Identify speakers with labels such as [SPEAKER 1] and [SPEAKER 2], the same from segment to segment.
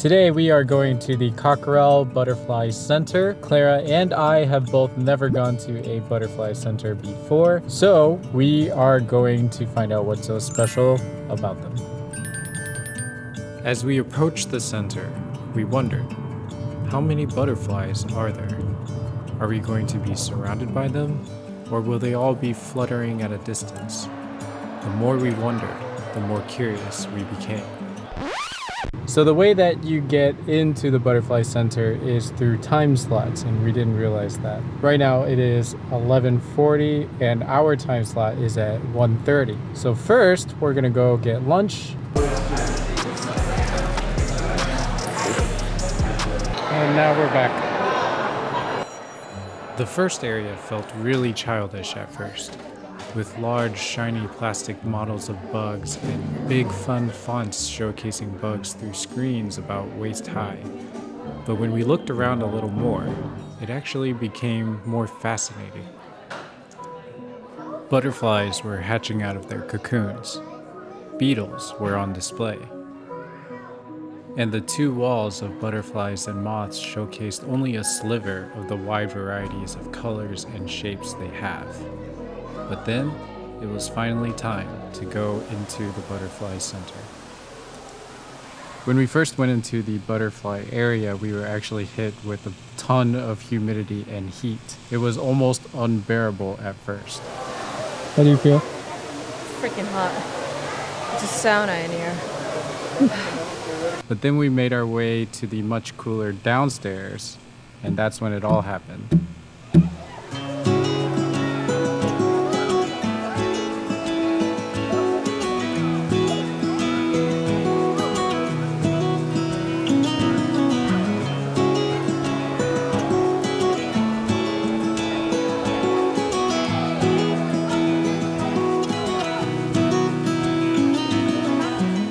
[SPEAKER 1] Today we are going to the Cockrell Butterfly Center. Clara and I have both never gone to a butterfly center before, so we are going to find out what's so special about them. As we approached the center, we wondered, how many butterflies are there? Are we going to be surrounded by them, or will they all be fluttering at a distance? The more we wondered, the more curious we became. So the way that you get into the Butterfly Center is through time slots, and we didn't realize that. Right now it is 11:40, and our time slot is at 1:30. So first, we're gonna go get lunch. And now we're back. The first area felt really childish at first with large shiny plastic models of bugs and big fun fonts showcasing bugs through screens about waist high. But when we looked around a little more, it actually became more fascinating. Butterflies were hatching out of their cocoons. Beetles were on display. And the two walls of butterflies and moths showcased only a sliver of the wide varieties of colors and shapes they have. But then it was finally time to go into the butterfly center. When we first went into the butterfly area, we were actually hit with a ton of humidity and heat. It was almost unbearable at first. How do you feel?
[SPEAKER 2] Freaking hot. It's a sauna in
[SPEAKER 1] here. but then we made our way to the much cooler downstairs, and that's when it all happened.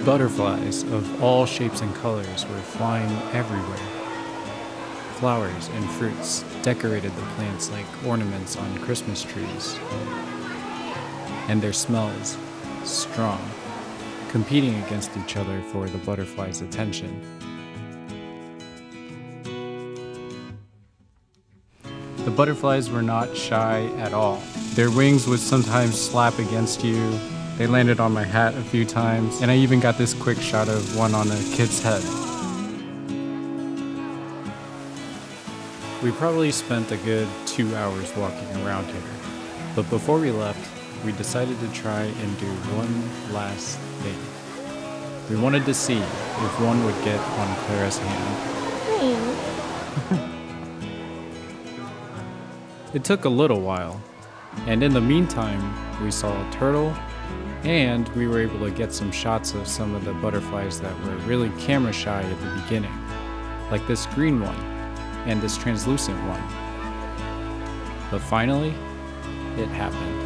[SPEAKER 1] Butterflies of all shapes and colors were flying everywhere. Flowers and fruits decorated the plants like ornaments on Christmas trees. And their smells, strong, competing against each other for the butterfly's attention. The butterflies were not shy at all. Their wings would sometimes slap against you, they landed on my hat a few times, and I even got this quick shot of one on a kid's head. We probably spent a good two hours walking around here, but before we left, we decided to try and do one last thing. We wanted to see if one would get on Clara's hand. it took a little while, and in the meantime, we saw a turtle and we were able to get some shots of some of the butterflies that were really camera shy at the beginning, like this green one and this translucent one. But finally, it happened.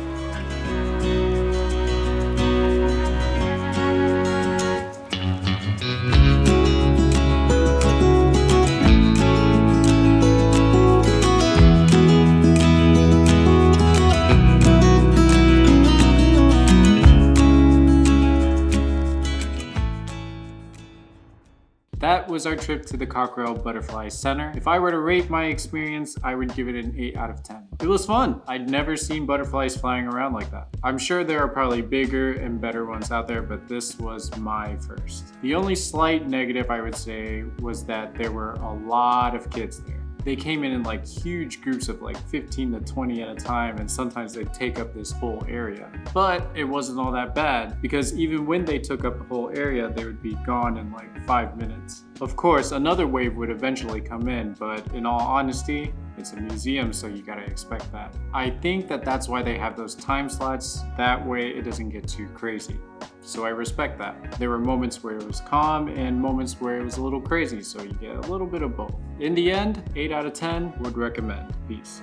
[SPEAKER 1] Was our trip to the Cockrell Butterfly Center. If I were to rate my experience, I would give it an 8 out of 10. It was fun. I'd never seen butterflies flying around like that. I'm sure there are probably bigger and better ones out there, but this was my first. The only slight negative I would say was that there were a lot of kids there they came in in like huge groups of like 15 to 20 at a time and sometimes they take up this whole area. But it wasn't all that bad because even when they took up the whole area, they would be gone in like five minutes. Of course, another wave would eventually come in, but in all honesty, it's a museum, so you gotta expect that. I think that that's why they have those time slots. That way it doesn't get too crazy. So I respect that. There were moments where it was calm and moments where it was a little crazy, so you get a little bit of both. In the end, 8 out of 10 would recommend. Peace.